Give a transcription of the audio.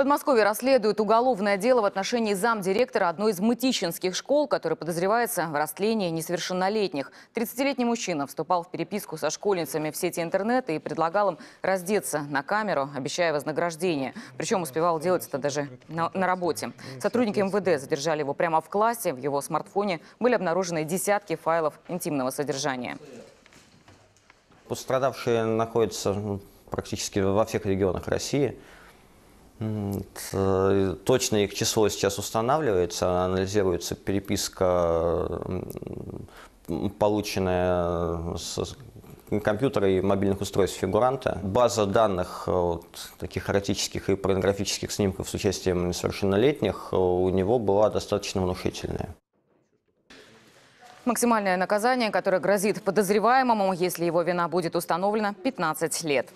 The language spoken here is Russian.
Подмосковье расследует уголовное дело в отношении замдиректора одной из мытищинских школ, который подозревается в растлении несовершеннолетних. 30-летний мужчина вступал в переписку со школьницами в сети интернета и предлагал им раздеться на камеру, обещая вознаграждение. Причем успевал делать это даже на, на работе. Сотрудники МВД задержали его прямо в классе. В его смартфоне были обнаружены десятки файлов интимного содержания. Пострадавшие находятся ну, практически во всех регионах России. Т- Точно их число сейчас устанавливается, анализируется переписка, полученная с компьютера и мобильных устройств фигуранта. База данных э, вот, таких эротических и порнографических снимков с участием несовершеннолетних э, у него была достаточно внушительная. Максимальное наказание, которое грозит подозреваемому, если его вина будет установлена, 15 лет.